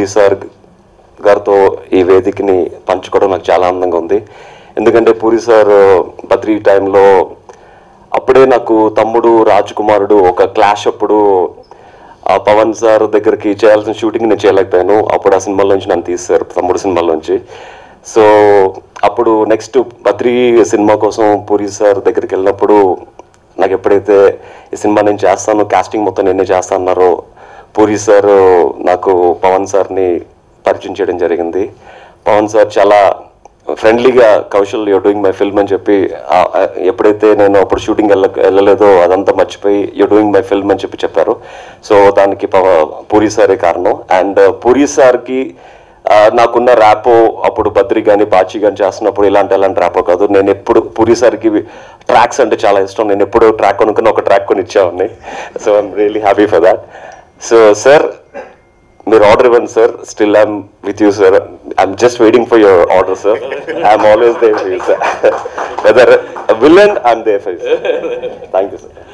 Puri sir గారితో ఈ వేదికని పంచుకోవడం నాకు చాలా ఆనందంగా ఉంది. ఎందుకంటే పూరి సార్ బద్రీ టైంలో అప్పుడే నాకు తమ్ముడు రాజకుమారుడు ఒక క్లాష్ అప్పుడు ఆ పవన్ సార్ దగ్గరికి చేయాల్సిన షూటింగ్ నేను చేయలేకపోయాను. అప్పుడు ఆ సినిమాలోంచి నన్ను తీశారు తమ్ముడు సినిమాలోంచి సో అప్పుడు నెక్స్ట్ బద్రీ సినిమా కోసం పూరి సార్ దగ్గరికి వెళ్ళినప్పుడు నాకు ఎప్పుడైతే ఈ సినిమా నేను చేస్తాను కాస్టింగ్ మొత్తం నేనే చేస్తా అన్నారో పూరి సార్ నాకు పవన్ సార్ని పరిచయం చేయడం జరిగింది. పవన్ సార్ చాలా ఫ్రెండ్లీగా Kaushal you doing my film అని చెప్పి ఎప్పుడైతే నేను అప్పుడు షూటింగ్ వెళ్ళ వెళ్ళలేదో అదంతా మర్చిపోయి యూ డూయింగ్ మై ఫిల్మ్ అని చెప్పి చెప్పారు. సో దానికి పవ- పూరి సారే కారణం. అండ్ పూరి సార్కి నాకున్న ర్యాపో అప్పుడు బద్రి కానీ బాచి కానీ చేస్తున్నప్పుడు ఇలాంటి ఎలాంటి ర్యాపో కాదు. నేను ఎప్పుడు పూరి సార్కి ట్రాక్స్ అంటే చాలా ఇష్టం. నేను ఎప్పుడు ట్రాక్ కొనుక్కున్న ఒక ట్రాక్ కొని ఇచ్చామని so I'm really happy for that So, sir, your order one, sir. Still, I'm with you, sir. I'm just waiting for your order, sir. I'm always there for you, sir. Whether a villain, I'm there for you, sir. Thank you, sir.